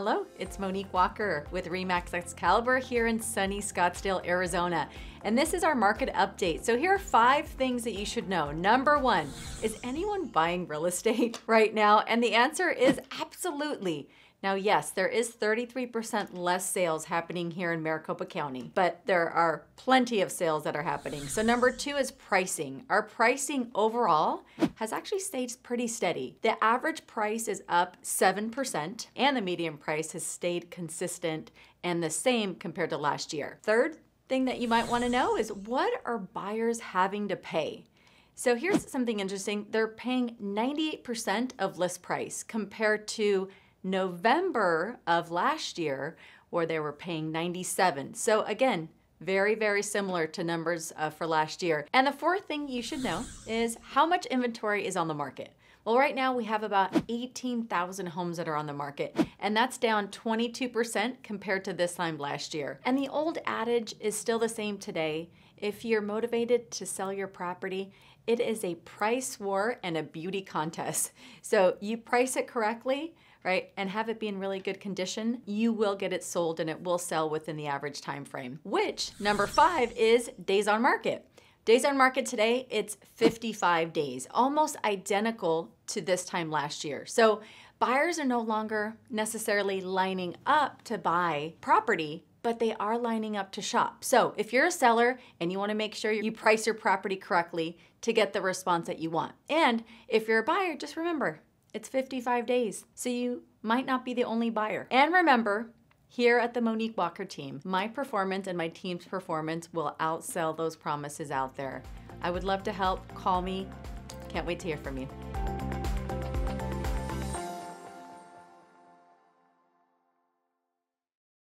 Hello, it's Monique Walker with Remax Excalibur here in sunny Scottsdale, Arizona. And this is our market update. So here are five things that you should know. Number one, is anyone buying real estate right now? And the answer is absolutely. Now, yes, there is 33% less sales happening here in Maricopa County, but there are plenty of sales that are happening. So, number two is pricing. Our pricing overall has actually stayed pretty steady. The average price is up 7%, and the median price has stayed consistent and the same compared to last year. Third thing that you might want to know is what are buyers having to pay? So here's something interesting. They're paying 98% of list price compared to November of last year, where they were paying 97. So again, very, very similar to numbers uh, for last year. And the fourth thing you should know is how much inventory is on the market. Well, right now we have about 18,000 homes that are on the market, and that's down 22% compared to this time last year. And the old adage is still the same today. If you're motivated to sell your property, it is a price war and a beauty contest. So you price it correctly, right, and have it be in really good condition, you will get it sold and it will sell within the average time frame. Which number five is days on market. Days on market today, it's 55 days, almost identical to this time last year. So buyers are no longer necessarily lining up to buy property, but they are lining up to shop. So if you're a seller and you want to make sure you price your property correctly to get the response that you want. And if you're a buyer, just remember, it's 55 days, so you might not be the only buyer. And remember, here at the Monique Walker team, my performance and my team's performance will outsell those promises out there. I would love to help. Call me. Can't wait to hear from you.